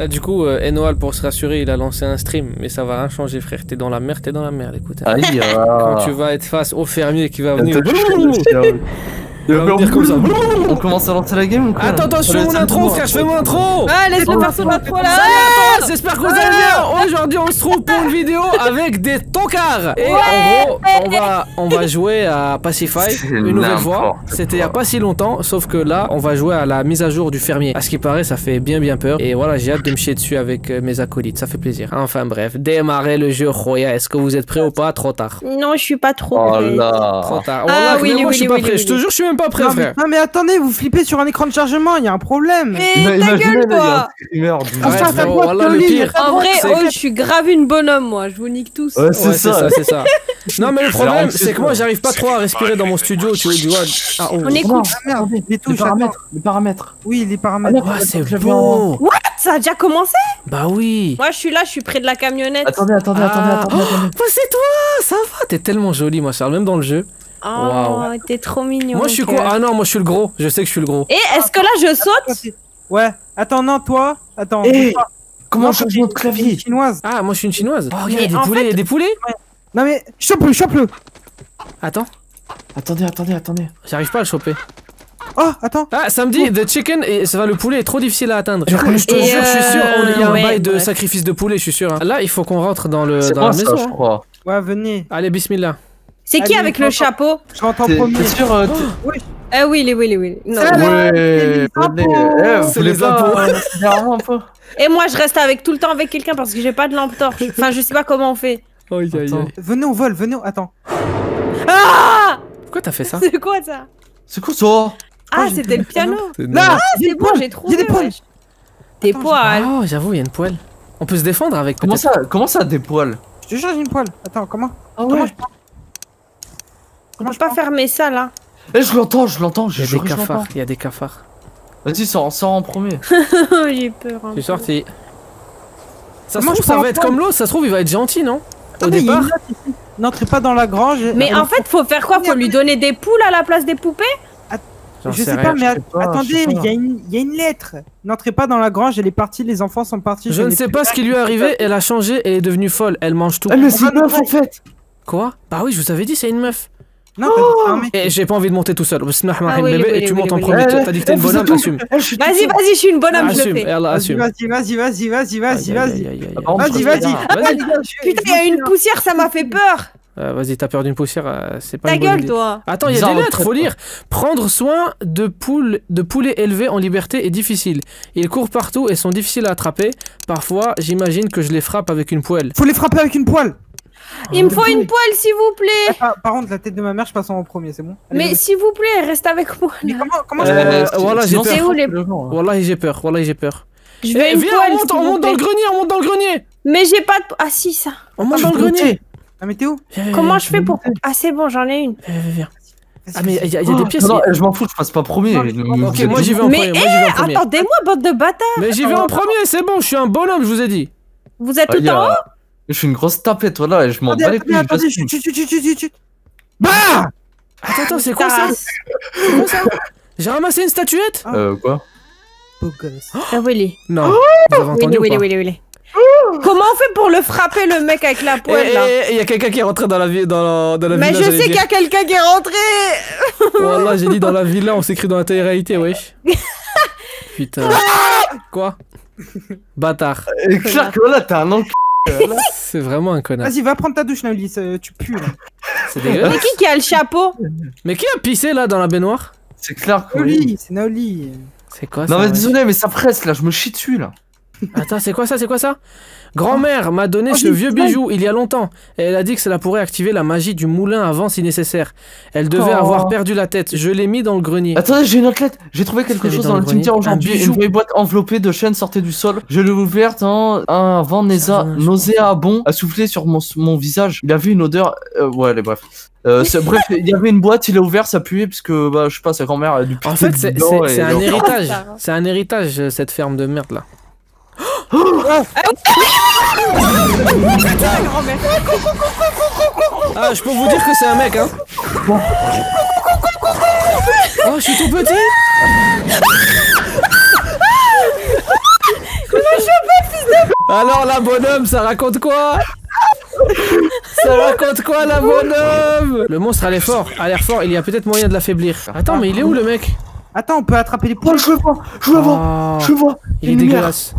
Là, du coup, euh, Enoal, pour se rassurer, il a lancé un stream, mais ça va rien changer, frère. T'es dans la merde, t'es dans la merde, écoute. Aïe, Quand ah. tu vas être face au fermier qui va venir. Il va venir comme ça. On commence à lancer la game ou quoi Attends, attends, je fais mon intro, frère, je fais mon intro. Ah, laisse-le faire son intro là Salut à j'espère que vous allez bien. Aujourd'hui on se trouve pour une vidéo avec des tonkards Et en gros, on va, on va jouer à Pacify, une nouvelle fois. C'était il y a pas si longtemps, sauf que là, on va jouer à la mise à jour du fermier. À ce qui paraît, ça fait bien bien peur. Et voilà, j'ai hâte de me chier dessus avec euh, mes acolytes, ça fait plaisir. Enfin bref, démarrer le jeu, Roya, est-ce que vous êtes prêts ou pas? Trop tard. Non, je suis pas trop. Oh prête. là. Trop tard. Ah, oui, je suis oui, pas prêt, je te jure, je suis même pas prêt non, mais, frère non, mais attendez, vous flippez sur un écran de chargement, il y a un problème. Mais ta gueule, toi pire En vrai, oh, je suis grave une bonhomme, moi. Je vous nique tous. Ouais, c'est Ouais, ça, c'est ça. Non, mais le problème, c'est que moi, j'arrive pas trop à respirer dans mon studio, tu vois. tu vois. Ah, oh. On écoute. Ah merde, les paramètres, les paramètres. Oui, les paramètres. Ouais, c'est Je beau. Ça a déjà commencé? Bah oui. Moi, je suis là, je suis près de la camionnette. Attendez, attendez, attendez, attendez, attendez. Bah, c'est toi, ça va. T'es tellement jolie, moi, Charles, même dans le jeu. Oh, t'es trop mignon. Moi, je suis quoi? Ah non, moi, je suis le gros. Je sais que je suis le gros. Et est-ce que là, je saute? Ouais, attends, non, toi, attends. Eh, Comment non, on change notre clavier? Chinoise. Ah, moi, je suis une chinoise. Oh, regarde, Mais des poulets, fait- des poulets? Non mais, chope-le, chope-le. Attends, Attendez, attendez, attendez. j'arrive pas à le choper. Oh, attends. Ah, ça me dit, the chicken, et ça va, le poulet est trop difficile à atteindre. Coup, je te jure, je suis sûr, euh, on- il y a un ouais, bail de sacrifice de poulet, je suis sûr. hein. Là, il faut qu'on rentre dans, le, C'est dans moi la ça, maison. je hein. crois. Ouais, venez. Allez, bismillah. C'est qui avec le chapeau Je rentre en T'es premier. t'es sûr euh, Ah oui, les oui, les. Non. Ouais, impôts. Eh, vous C'est les pas impôts. accélérer un peu Et moi, je reste avec tout le temps avec quelqu'un parce que j'ai pas de lampe torche. Enfin, je sais pas comment on fait. Aïe. Venez, on vole, venez, on- attends. Ah Pourquoi t'as fait ça C'est quoi ça C'est quoi ça Ah, c'était le piano. Là, Ah, c'est bon, j'ai trouvé. des poils. Des poils. Oh, j'avoue, il y a une poêle. On peut se défendre avec Comment ça Comment ça des poils? Je te charge une poêle. Attends, comment Ah Comment je On peut pas fermer ça là. Eh, je l'entends, je l'entends, Il je y a des cafards, il y a des cafards. Vas-y, sors, sors en premier. j'ai peur. un Je suis peu. sorti. Ça se trouve, ça va être comme l'autre, ça se trouve, il va être gentil, non? Au Attendez, il y a départ. N'entrez pas dans la grange. Mais en fait, faut faire quoi? Faut lui donner des poules à la place des poupées? Je sais pas, mais attendez, il y, a une- il y a une lettre. N'entrez pas dans la grange, elle est partie, les enfants sont partis. Je ne sais pas ce qui lui est arrivé, elle a changé, elle est devenue folle, elle mange tout. Mais c'est une meuf en fait Quoi? Bah oui, je vous avais dit, c'est une meuf. Non. Et j'ai pas envie de monter tout seul. Ah oui, bébé, oui, et tu oui, montes en premier. oui. T'as dit que t'es une bonhomme, assume. Je suis tout Vas-y, vas-y, je suis une bonhomme, je le Assume, fais. Vas-y, vas-y, vas-y, vas-y, vas-y, vas-y, vas-y, vas-y. Putain, il y a une poussière, ça m'a fait peur. Euh, Vas-y, t'as peur d'une poussière, euh, c'est pas Ta une bonne gueule, idée. toi. Attends, il y a des lettres, faut lire. Prendre soin de poules, de poulets élevés en liberté est difficile. Ils courent partout et sont difficiles à attraper. Parfois, j'imagine que je les frappe avec une poêle. Faut les frapper avec une poêle. Il me faut une poêle, s'il vous plaît. Eh, Par, contre, la tête de ma mère, je passe en premier, c'est bon Allez, Mais s'il vous plaît, reste avec moi. Mais comment, comment je Euh, voilà, j'ai peur. où les-. Wallah, j'ai peur. Wallah, j'ai peur. Je Eh, une viens, poêle, on monte, on dans le grenier, on monte dans le grenier. Mais j'ai pas de... Ah si, ça. On monte je dans le grenier. Ah, mais t'es où Viens, viens, Comment je fais pour... Ah c'est bon, j'en ai une. viens, viens, Ah, mais il y, a- il y a des pièces. Non, non, je m'en fous, je passe pas premier. Non, Vous Ok, êtes moi j'y vais en Mais, premier. Attendez-moi, bande de bâtards. Mais j'y vais en premier, c'est bon, je suis un bonhomme, je vous ai dit. Vous êtes Ah, tout en haut Je suis une grosse tapette, voilà, et je m'en Attendez, bats les attendez, couilles. attendez, j'assume. chut, chut, chut, chut, chut, chut. Bah Attends, attends, c'est quoi ça Taras. C'est quoi ça J'ai ramassé une statuette Euh, quoi Beau gosse. Ah Willy. Non. Vous avez entendu Willy, ou Willy, Willy, Willy. Comment on fait pour le frapper, le mec, avec la Et poêle, là il y a quelqu'un qui est rentré dans la, vie, dans la, dans la Mais villa. je sais qu'il y a quelqu'un qui est rentré Wallah, j'ai dit dans la villa, on s'écrit dans la télé-réalité, wesh. Putain. Quoi Bâtard. Et clair que voilà, t'as un enculé. C'est vraiment un connard. Vas-y, va prendre ta douche, Naouli, ça- tu pues là. C'est Mais dégueulasse. qui qui a le chapeau Mais qui a pissé là dans la baignoire C'est clair que oui. Naouli, c'est Naouli. C'est quoi ça Non, mais désolé, mais ça presse là, je me chie dessus là. Attends, c'est quoi ça C'est quoi ça Grand-mère m'a donné Oh, ce vieux bijou il y a longtemps. Et elle a dit que cela pourrait activer la magie du moulin avant si nécessaire. Elle devait Oh. avoir perdu la tête. Je l'ai mis dans le grenier. Attendez, j'ai une autre lettre. J'ai trouvé quelque chose dans dans le cimetière aujourd'hui. Une vieille boîte enveloppée de chaînes sortait du sol. Je l'ai ouverte en un vent Savage. nauséabond a soufflé sur mon, mon visage. Il avait une odeur. euh, ouais, allez, bref. Euh, c'est- bref, il y avait une boîte, il a ouvert, ça puait, parce que bah, je sais pas, sa grand-mère a dû En fait, c'est un héritage. C'est un héritage, cette ferme de merde là. Ah, je peux vous dire que c'est un mec, hein. Oh, je suis tout petit. Alors la bonhomme, ça raconte quoi? Ça raconte quoi la bonhomme? Le monstre a l'air fort, a l'air fort, il y a peut-être moyen de l'affaiblir. Attends, mais il est où le mec? Attends, on peut attraper les Oh, poules. je le vois, je le vois, je le vois. Il est lumière. dégueulasse.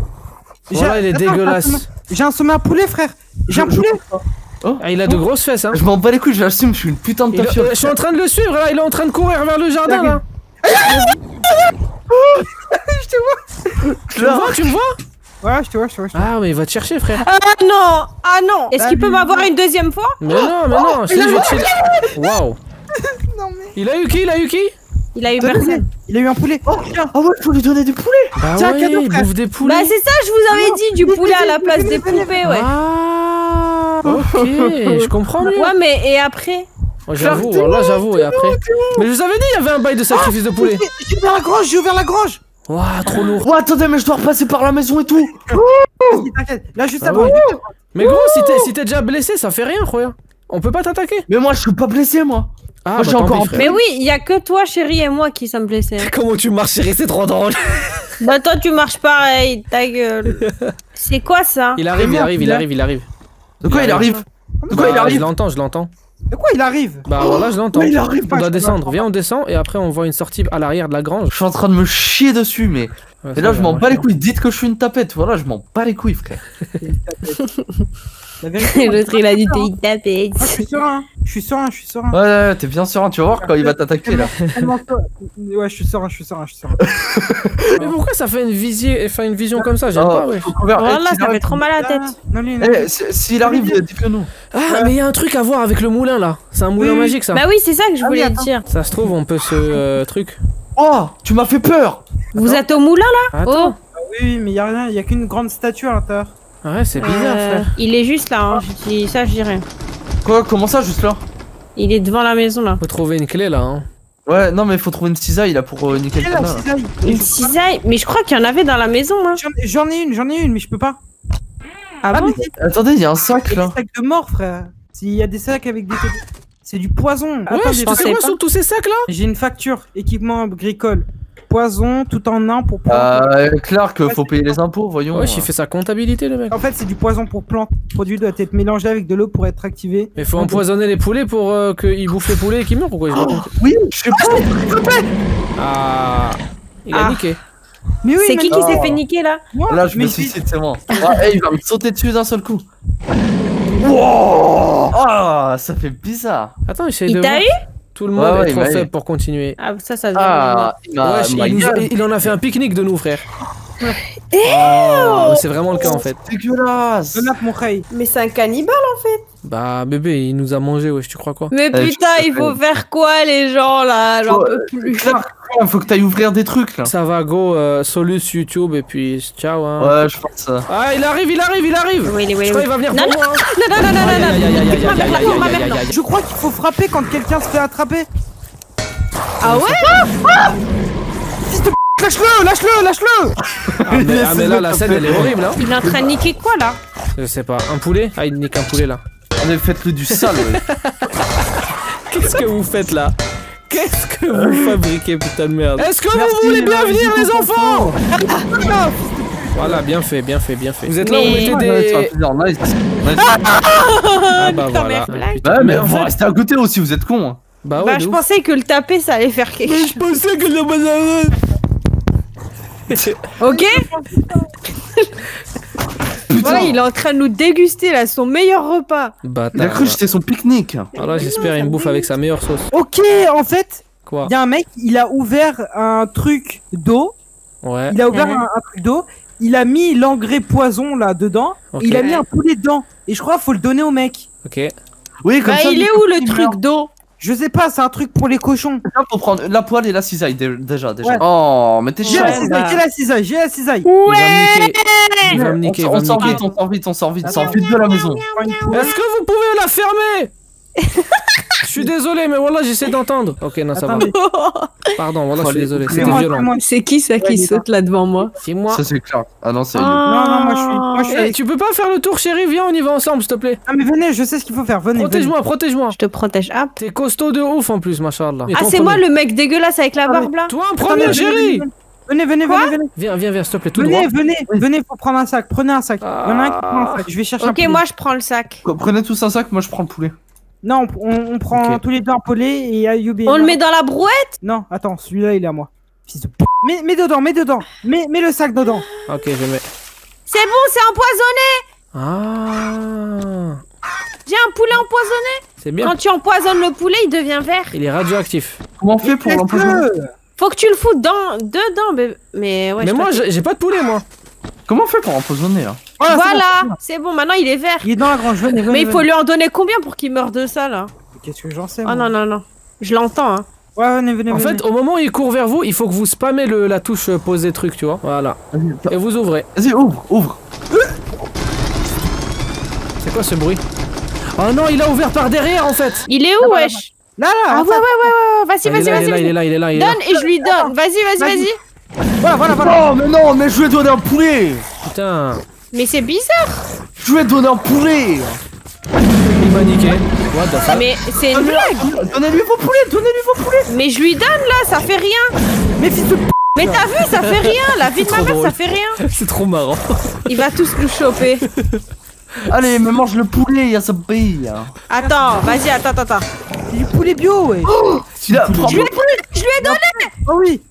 J'ai- Voilà, il est dégueulasse. J'ai un sommet à poulet, frère. J'ai un Je- je- poulet. Ah, il a de grosses fesses, hein. Je m'en bats les couilles, j'assume, je suis une putain de tafiole. euh, je suis en train de le suivre là, il est en train de courir vers le jardin là. Tu me vois, tu me vois? Ouais, je te vois, je te vois. je te vois. Ah, mais il va te chercher, frère. Ah non Ah non Est-ce qu'il peut m'avoir une deuxième fois? Mais non, mais non, je te je vais te. Waouh. Non, mais. Il a eu qui Il a eu qui? Il a eu Donne-lui. personne. Il a eu un poulet. Oh, ah ouais, faut lui donner du poulet. Bah Tiens, ouais, cadeau, il frère. bouffe des poulets. Bah c'est ça, je vous avais dit, du mais poulet à la place des poupées, ouais. Ah, ok, je comprends mieux. Ouais, mais et après Oh, j'avoue, là j'avoue, et après. Mais je vous avais dit, il y avait un bail de sacrifice de poulet. J'ai ouvert la grange, j'ai ouvert la grange. Waouh, trop lourd. Oh, attendez, mais je dois repasser par la maison et tout. Vas-y, t'inquiète. Là, juste Ah avant. ouais. Mais gros, si t'es si t'es déjà blessé, ça fait rien, croyant. On peut pas t'attaquer. Mais moi, je suis pas blessé, moi. Ah, Moi, bah, encore pis. Mais oui, il y a que toi, chérie, et moi qui sommes blessés. hein. Comment tu marches, chérie, c'est trop drôle. Bah toi, tu marches pareil, ta gueule. C'est quoi ça? Il arrive, il arrive, il arrive, il arrive. De quoi il arrive De quoi il Bah, Je arrive l'entends, je l'entends. De quoi il arrive? Bah voilà, je l'entends. Il arrive On pas. doit je- descendre. Viens, on descend et après on voit une sortie à l'arrière de la grange. Je suis en train de me chier dessus, mais. Ouais, Et là, je m'en bats les couilles. Dites que je suis une tapette. Voilà, je m'en bats les couilles, frère. La vérité. L'autre, il a dit t'es une tapette. Moi, je suis serein. Je suis serein, je suis serein. Ouais, ouais, ouais, t'es bien serein. Tu vas voir quand il va t'attaquer là. Ouais, je suis serein, je suis serein, je suis serein. Mais pourquoi ça fait une, visie, enfin, une vision comme ça? J'aime Oh, pas, ouais. Eh, Voilà, s'il ça fait trop mal à la tête. Non, lui, non. Eh, s'il arrive, dites-le nous. Ah, mais il y a un truc à voir avec le moulin là. C'est un moulin magique ça. Bah oui, c'est ça que je Ah voulais dire. Ça se trouve, on peut se. euh, truc. Oh, tu m'as fait peur. Vous êtes au moulin là? Oh Oui, oui, mais y a rien, y a qu'une grande statue à l'intérieur. Ouais, c'est bizarre, Euh, frère. Il est juste là, hein. je dis ça, je dirais. Quoi Comment ça, juste là? Il est devant la maison là. Faut trouver une clé là. Hein. Ouais, non, mais faut trouver une cisaille là pour euh, niquer le Quelle cadenas, là. cisaille Une cisaille? Mais je crois qu'il y en avait dans la maison hein. J'en j'en ai une, j'en ai une, mais je peux pas. Ah Ah, bon mais si, Attendez, il y a un sac il y a là. des sacs de mort, frère. S'il y a des sacs avec des. C'est du poison. Ouais, Attendez, je pensais sais quoi pas. sur tous ces sacs là? J'ai une facture, équipement agricole. Poison, tout en un pour pouvoir. Euh, Clark, faut payer les impôts, voyons. Ouais, il fait sa comptabilité le mec. En fait, c'est du poison pour plantes. Le produit doit être mélangé avec de l'eau pour être activé. Mais faut empoisonner les poulets pour euh, qu'ils bouffent les poulets et qu'ils meurent pourquoi pas compris. Oui, je sais pas. Ah. Il a Ah. niqué. Mais oui, C'est qui qui s'est fait niquer là moi, Là, je me suicide, c'est moi. Ah, hey, il va me sauter dessus d'un seul coup. Wow Ah, ça fait bizarre. Attends, essaye Il de t'a voir. eu Tout le monde ouais, est trop faible pour continuer. Ah, ça, ça. Ah, Wesh, il nous a- en a fait un pique-nique de nous, frère. Oh, mais c'est vraiment le cas en fait. Dégueulasse. Mais c'est un cannibale Bah bébé, il nous a mangé, wesh, tu crois quoi Mais Euh, putain, il faut faire quoi les gens là? J'en peux plus. Faut que t'ailles ouvrir des trucs là. Ça va, go, euh, Solus YouTube et puis ciao. Hein. Ouais, je pense ça. Ah, il arrive, il arrive, il arrive Oui, oui, oui. Je crois qu'il va venir Non, pour moi. hein. Non, non, non, non, non, non. non, non. Je crois qu'il faut frapper quand quelqu'un se fait attraper. Ah ouais Lâche-le, lâche-le, lâche-le Ah mais, ah, mais là, la scène, elle est horrible, hein Il est en train de niquer quoi là? Je sais pas, un poulet? Ah, il nique un poulet là. Est faites-le du sale, ouais. Qu'est-ce que vous faites là? Qu'est-ce que vous fabriquez, putain de merde Est-ce que vous voulez bien euh, venir, les enfants Voilà, bien fait, bien fait, bien fait. Vous êtes là, Mais- vous mettez des... Nice. Ah bah voilà. Ouais, mais vous restez à côté aussi, vous êtes cons. hein. Bah ouais, Bah, de je ouf. pensais que le taper ça allait faire quelque chose. pensais que le Ok Voilà, il est en train de nous déguster là son meilleur repas. Il a Bâtard. cru que c'était son pique-nique. Alors j'espère il me bouffe avec sa meilleure sauce. Ok, en fait, Quoi il y a un mec, il a ouvert un truc d'eau. Ouais, Il a ouvert un, un truc d'eau. Il a mis l'engrais poison là dedans. Et il a mis un poulet dedans. Et je crois qu'il faut le donner au mec. Ok. Oui, comme Bah, ça. il est où le truc d'eau Je sais pas, c'est un truc pour les cochons. Là, faut prendre la poêle et la cisaille dé- déjà, déjà. Ouais. Oh, mais t'es J'ai la Ouais, cisaille, j'ai la cisaille, j'ai la cisaille. Il va me niquer. Il va on me niquer, il va on sort vite, on sort vite, on sort vite, Attends. sort vite de la maison. Est-ce que vous pouvez la fermer? Je suis désolé, mais voilà, j'essaie d'entendre. Ok, non, ça va. Pardon, voilà, je suis désolé. c'est C'était violent. c'est qui ça qui saute là devant moi? C'est moi. Ça, c'est clair. Ah non, c'est. Non, non, moi je suis. Moi, je suis Eh, tu peux pas faire le tour, chérie? Viens, on y va ensemble, s'il te plaît. Ah, mais venez, je sais ce qu'il faut faire. Venez. venez. Protège-moi, protège-moi. Je te protège. Ah, T'es costaud de ouf en plus, machallah. Ah c'est moi le mec dégueulasse avec la Ah, barbe là Toi en premier, venez, chérie venez, Venez, venez, Quoi venez, venez. Viens, viens, viens, s'il te plaît, tout droit. Venez, venez, venez, faut prendre un sac. Prenez un sac. Il y en a un qui Ah. prend un sac. Je vais chercher un Ok, poulet. moi je prends le sac. Prenez tous un sac, moi je prends le poulet. Non, on, prend Ok. tous les deux un poulet et Ayoub et On le met dans la brouette? Non, attends, celui-là il est à moi. Fils de p. Mets, mets dedans, mets dedans. Mets, mets le sac dedans. Ok, je mets. C'est bon, c'est empoisonné Ah, J'ai un poulet empoisonné c'est bien. Quand tu empoisonnes le poulet, il devient vert. Il est radioactif. Comment on fait pour l'empoisonner? Faut que tu le foutes dans, dedans, bébé. Mais ouais, mais je moi, j'ai pas de poulet, moi. Comment on fait pour empoisonner là Voilà, c'est bon, Voilà, c'est bon, maintenant il est vert. Il est dans la grange, venez, venez. Mais il faut lui en donner combien pour qu'il meure de ça là Qu'est-ce que j'en sais Oh non, non, non. Je l'entends, hein. Ouais, venez, venez. En venez. fait, au moment où il court vers vous, il faut que vous spammez le, la touche euh, poser truc, tu vois. Voilà. Vas-y, Et vous ouvrez. Vas-y, ouvre, ouvre. C'est quoi ce bruit? Oh non, il a ouvert par derrière en fait. Il est où, wesh? Là, là, Ah ouais, ouais, ouais, ouais, ouais. Ah, Vas-y, vas-y, là, là, vas-y. est là, il est là, il est là. Donne et je lui donne. Vas-y, vas-y, Vas-y. Voilà, voilà, voilà. Oh, mais non, mais je lui ai donné un poulet Putain, Mais c'est bizarre. Je lui ai donné un poulet il m'a niqué. What the fuck? Mais c'est une blague. Donnez-lui vos poulets, donnez-lui vos poulets Mais je lui donne là, ça fait rien. Mais fils de p. Mais t'as vu, ça fait rien. La vie de ma mère, drôle. ça fait rien. C'est trop marrant. Il va tous nous choper. Allez, mais mange le poulet, il y a sa bille Attends, vas-y, attends, attends, attends. C'est du poulet bio, ouais. Tu l'as, prends Je lui ai, je lui ai donné. Oh oui.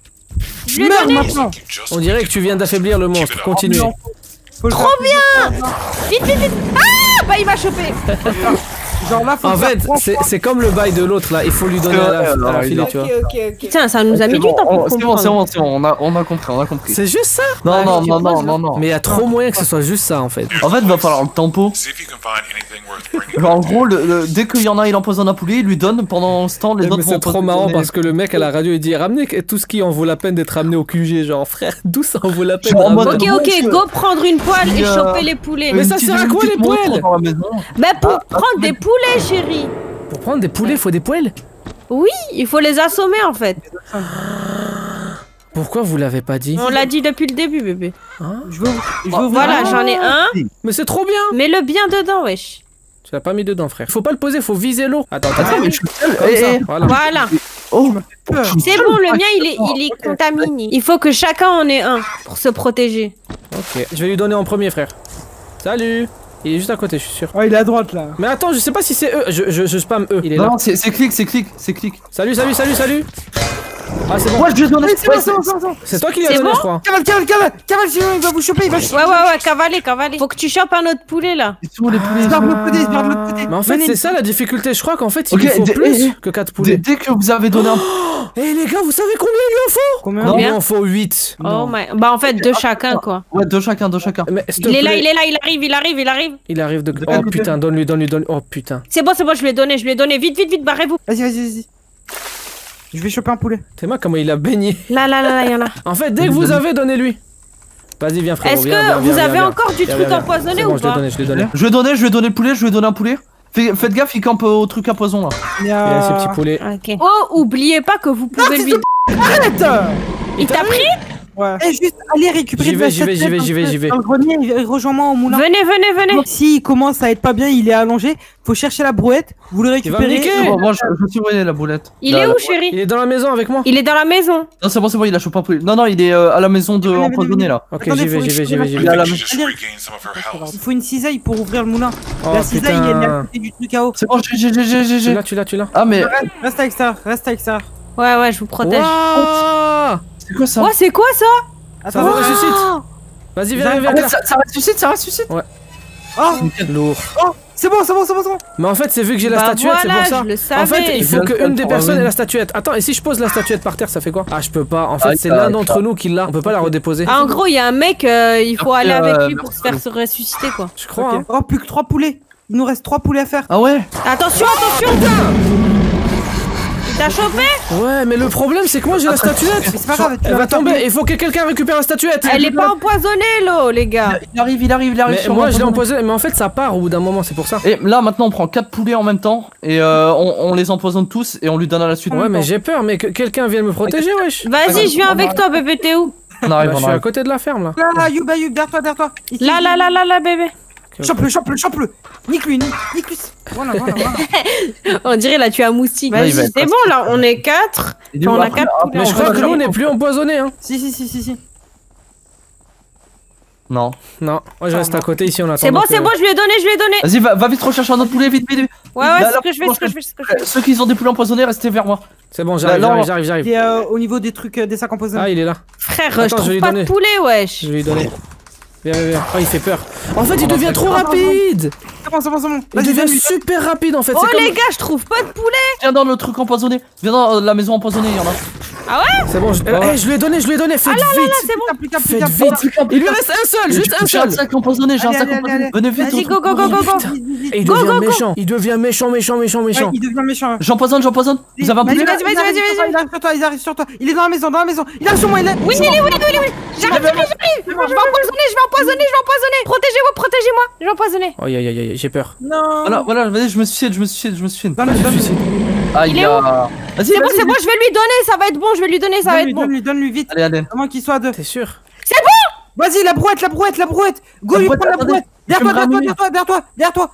Je Meurs donné. maintenant. On dirait que tu viens d'affaiblir le monstre. Continue. Trop faire. Vite, vite, vite. Ah Bah il m'a chopé. Genre là, faut En fait, c'est comme le bail de l'autre là. Il faut lui donner à la, filet, tu vois. Putain, ça nous a mis du temps on- pour bon, c'est comprendre. bon, c'est bon, on a, on a compris, on a compris. C'est juste ça Non, Ah, non, non, non, non, non. Mais il y a trop moyen que ce soit juste ça en fait. En fait, il va falloir le tempo. See if you can find anything worth bringing. Genre, en gros, dès qu'il y en a, il empoisonne un poulet, il lui donne pendant ce temps, les Mais autres vont c'est trop marrant parce que le mec à la radio il dit ramenez tout ce qui en vaut la peine d'être ramené au QG. Genre frère, d'où ça en vaut la peine en Ok, ok, go prendre une poêle et a- choper les poulets. Mais ça sert à quoi, les poêles? Bah pour prendre des poulets, chérie. Pour prendre des poulets, faut des poêles Oui, il faut les assommer en fait. Pourquoi vous l'avez pas dit On l'a dit depuis le début, bébé. Je veux, je veux Oh, Voilà, j'en ai un. Mais c'est trop bien Mets-le bien dedans, wesh. Tu l'as pas mis dedans frère. Faut pas le poser, faut viser l'eau. Attends, attends. Attends, mais je suis seul. Comme Eh, ça, eh, voilà. Voilà. Oh. C'est bon, le mien il est, il est contaminé. Il faut que chacun en ait un pour se protéger. Ok, je vais lui donner en premier frère. Salut Il est juste à côté, je suis sûr. Oh, il est à droite là. Mais attends, je sais pas si c'est eux. Je, je, je spam eux. Il est là. non, c'est c'est clic, c'est clic, c'est clic. Salut, salut, salut, salut Ah, c'est bon. Moi, je lui ai donné. Oui, c'est ouais, bon, c'est bon, c'est bon, c'est bon. C'est toi qui l'as donné, bon je crois. Cavale, cavale, cavale, cavale, sinon il va vous choper, il va Ouais, ouais, ouais, cavaler, cavaler. Faut que tu chopes un autre poulet là. Ils sont les poulets l'autre côté, l'autre côté. Mais en fait, c'est ça la difficulté. Je crois qu'en fait, il faut plus que 4 Dès, poulets. dès que vous avez donné un. Eh les gars, vous savez combien il lui en faut Combien Il Combien lui en faut 8. Oh my. Bah en fait, deux chacun quoi. Ouais, deux chacun, deux chacun. Mais Il est là, il est là, il arrive, il arrive, il arrive. il arrive de. De Oh côté putain, donne-lui, donne-lui, donne-lui. Oh putain. C'est bon, c'est bon, je lui ai donné, je lui ai donné. Vite, vite, vite, barrez-vous. Vas-y, vas-y, vas-y. Je vais choper un poulet. T'es moi comment il a baigné. Là, là, là, là, il y en a. En fait, dès que vous avez, donnez-lui. Vas-y, viens frérot. Est-ce que viens, vous viens, avez viens, encore du truc empoisonné ou pas je l'ai donné. Je lui ai donné, je lui ai donné le poulet, je lui ai donné un poulet. Faites gaffe, il campe au truc à poison là. Il y a ses a. petits poulets. Oh, oubliez pas que vous pouvez lui. Arrête Il t'a pris Ouais. Eh, juste, allez récupérer J'y de vais, la j'y vais, j'y vais, j'y vais, j'y vais. Dans le grenier, et rejoins-moi au moulin. Venez, venez, venez. S'il commence à être pas bien, il est allongé. Faut chercher la brouette. Vous le Il récupérez. Bon, moi, je, je surveillais la boulette. Il est la- où, chérie Il est dans la maison avec moi. Il est dans la maison. Non, c'est bon, c'est bon, il a chopé un poulet. Non, non, il est euh, à la maison de empoisonné là. Ok, j'y vais, j'y vais, j'y vais, j'y Il vais. Il faut une cisaille pour ouvrir le moulin. Oh la cisaille, elle est à côté du truc à eau. C'est bon, j'ai, j'ai, j'ai, j'ai, Tu l'as, tu l'as, tu l'as. Ah, mais Reste, à l'extérieur, reste à l'extérieur. Ouais, ouais, je vous protège. C'est quoi ça Ouais, c'est quoi ça Ça va, ressuscite. Vas-y, viens, viens, viens. Ah, ça, ressuscite, ça ressuscite. Oh, Lourd. oh, c'est bon, c'est bon, c'est bon, c'est bon. Mais en fait, c'est vu que j'ai la Bah statuette, c'est pour ça. je le En fait, il faut qu'une des personnes ait la statuette. Attends, et si je pose la statuette par terre, ça fait quoi? Ah, je peux pas. En fait, Ah, c'est l'un d'entre nous qui l'a. On peut pas la redéposer. Ah, en gros, il y a un mec, euh, il faut aller avec euh, lui pour se faire se ressusciter, quoi. Je crois. Ok. Oh, plus que trois poulets. Il nous reste trois poulets à faire. Ah ouais? Attention, attention t'a chopé. Ouais, mais le problème, c'est que moi j'ai la statuette. Mais c'est pas grave, tu Elle vas va tomber. Il faut que quelqu'un récupère la statuette. Elle est pas empoisonnée, l'eau, les gars Il arrive, il arrive, il arrive. Mais sur moi, je l'ai l'empoisonné. empoisonné. Mais en fait, ça part au bout d'un moment, c'est pour ça. Et là, maintenant, on prend 4 poulets en même temps et euh, on, on les empoisonne tous et on lui donne à la suite. Ouais, mais j'ai peur, mais que quelqu'un vienne me protéger, wesh. Vas-y, je viens avec toi, bébé, t'es où On Bah, arrive, je on suis à arrive. côté de la ferme là. Là, là, Youb, Youb, derrière toi, derrière toi. Ici, Là, là, là, là, là, bébé. Chope-le, chope-le, chope-le. Nique-lui, nique, nique-lui. Voilà, voilà, voilà. On dirait là, tu as moustique. Être C'est bon, là, on est 4. Il est On a Mais je on crois que faire- l'eau n'est plus empoisonnée, hein. Si, si, si, si, si. Non. Non, moi je reste à côté ici, on attend. C'est bon, c'est bon, je lui ai donné, je lui ai donné. Vas-y, va, va vite rechercher un autre poulet, vite, vite, vite. Ouais, ouais, c'est ce que je fais, c'est ce que je fais, c'est ce que je fais. Ceux qui ont des poulets empoisonnés, restez vers moi. C'est bon, j'arrive, j'arrive, j'arrive, Il j'arrive. est euh, au niveau des trucs, euh, des sacs empoisonnés. Ah, il est là. Frère, Attends, je trouve pas donner. de poulet, wesh. Je vais lui donner. Viens, viens, viens. Oh, il fait peur. En fait, il devient trop rapide. C'est bon, c'est bon, c'est bon. Il devient super rapide en fait. Oh les gars, je trouve pas de poulet. Viens dans le truc empoisonné. Viens dans euh, la maison empoisonnée, il y en a. C'est bon, je... euh, hey, je lui ai donné, je lui ai donné. Faites vite. C'est bon, Faites vite. Il lui reste un seul, juste un J'ai un seul. sac empoisonné, j'ai un sac empoisonné. Venez vite. Vas-y, go, go, go, go, go. Vite. Et il Go, devient go, go. méchant. Il devient méchant, méchant, méchant, méchant. Ouais, il devient méchant. J'empoisonne, j'empoisonne. Vous avez un Vas-y, poulet vas-y, vas-y, vas-y, vas-y. Il arrive sur toi, il arrive sur toi. Il est dans la maison, dans la maison. Il arrive sur moi, il est. Oui, il est, oui, oui, oui, oui. J'arrive, j'arrive, j'arrive. Je vais empoisonner, je vais empoisonner, je vais empoisonner. Protégez-moi, protégez-moi. Je vais empoisonner. Aïe, aïe, aïe, aïe, j'ai peur. Non. Voilà, voilà, vas-y, je me suis fié, je me suis fié, je me donne-lui. Aïe, Il est ah. Vas-y, C'est bon, c'est bon, je vais lui donner, ça va être bon, je vais lui donner, ça va être bon. donne-lui, donne-lui vite. Allez, allez. Moins qu'il soit à deux. T'es sûr? Vas-y, la brouette, la brouette, la brouette. Go, La lui brouette, prends la brouette. Derrière toi, derrière toi, derrière toi, derrière toi.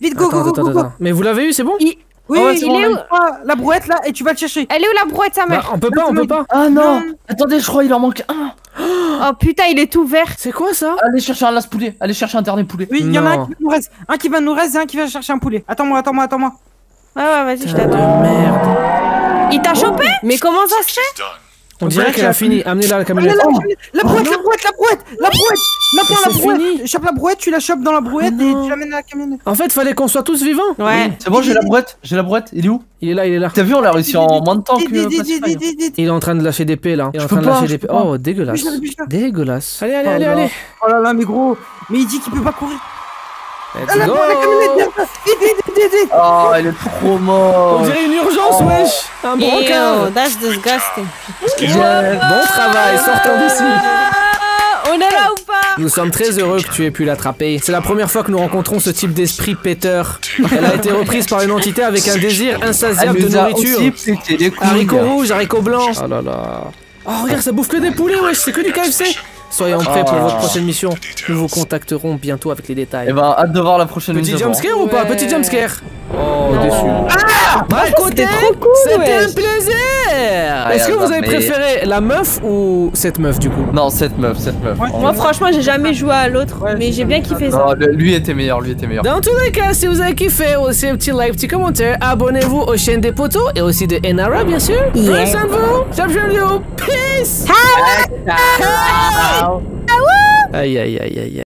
Vite, go, go, Attends, go, attends, go, go. attends. Mais vous l'avez eu, c'est bon Oui, Ah ouais, oui, il bon, est où. Ah, La brouette là, et tu vas le chercher. Elle est où la brouette, sa Bah, mère on peut pas, on peut pas. Ah non Attendez, je crois il en manque un. Oh putain, il est tout vert. C'est quoi ça Allez chercher un las poulet. Allez chercher un dernier poulet. Oui, il y en a un qui nous reste. Un qui va nous reste et un qui va chercher un poulet. Attends-moi, attends-moi, attends-moi. Ouais, ouais, vas-y, je t'attends. merde. Il t'a chopé Mais comment ça se fait. On dirait qu'elle a fini. Amenez-la à la Allez, camionnette. là, la brouette, la brouette, la brouette, la brouette. Maintenant la C'est brouette. fini. Chope la brouette, tu la chopes dans la brouette et tu l'amènes à la camionnette. En fait, fallait qu'on soit tous vivants. Ouais. C'est bon, j'ai la brouette. J'ai la brouette. Il est où? Il est là, il est là. T'as vu, on l'a réussi en moins de temps que. Il est en train de lâcher des pets là. Il est Je en train peux de pas, lâcher des pets. Oh, dégueulasse. Dégueulasse. Allez, allez, Oh allez, allez. Oh là là, mais gros. Mais il dit qu'il peut pas courir. Let's Ah, la, go. Oh, il est trop On mort. dirait une urgence, Oh. wesh. Un Ew, brancard. that's disgusting. Bon travail, sortons d'ici. Ah, on est là ou pas? Nous sommes très heureux que tu aies pu l'attraper. C'est la première fois que nous rencontrons ce type d'esprit péteur. Elle a été reprise par une entité avec un désir insatiable de nourriture. Haricots rouges, haricots blancs. Oh là là. Oh regarde, ça bouffe que des poulets, wesh, c'est que du KFC. Soyons prêts pour votre prochaine mission. Nous vous contacterons bientôt avec les détails. Eh ben, hâte de voir la prochaine Petit mise à jour. jumpscare ou pas? Ouais. Petit jumpscare Oh, déçu. Ah Bah écoutez, c'était trop cool, c'était wesh. un plaisir Ah, Est-ce que vous avez mais- préféré la meuf ou cette meuf du coup? Non, cette meuf, cette meuf. Ouais. Moi, franchement, j'ai jamais joué à l'autre, Ouais, mais j'ai bien kiffé ça. Lui était meilleur, lui était meilleur. Dans tous les cas, si vous avez kiffé, aussi un petit like, petit commentaire, abonnez-vous aux chaînes des potos et aussi de Enara bien sûr. Yeah. Prenez soin de vous. Ciao, ciao, Peace aïe aïe aïe aïe.